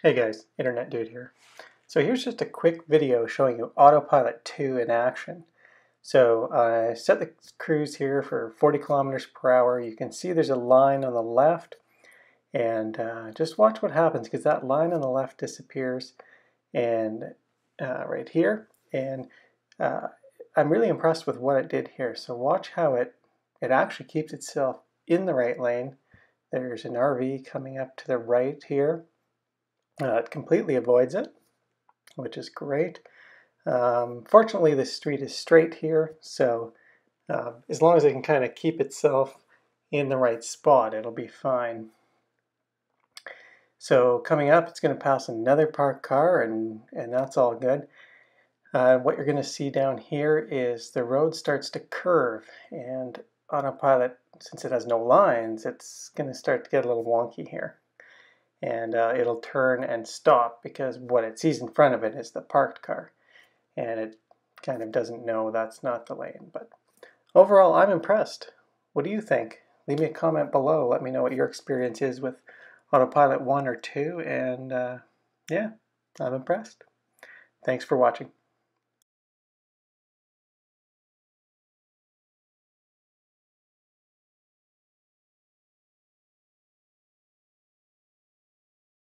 Hey guys, Internet Dude here. So here's just a quick video showing you Autopilot 2 in action. So I set the cruise here for 40 kilometers per hour. You can see there's a line on the left and uh, just watch what happens because that line on the left disappears and uh, right here and uh, I'm really impressed with what it did here. So watch how it it actually keeps itself in the right lane. There's an RV coming up to the right here uh, it completely avoids it, which is great. Um, fortunately, the street is straight here, so uh, as long as it can kind of keep itself in the right spot, it'll be fine. So coming up, it's going to pass another parked car, and, and that's all good. Uh, what you're going to see down here is the road starts to curve, and autopilot, since it has no lines, it's going to start to get a little wonky here and uh, it'll turn and stop because what it sees in front of it is the parked car. And it kind of doesn't know that's not the lane but overall I'm impressed. What do you think? Leave me a comment below. Let me know what your experience is with autopilot 1 or 2 and uh, yeah I'm impressed. Thanks for watching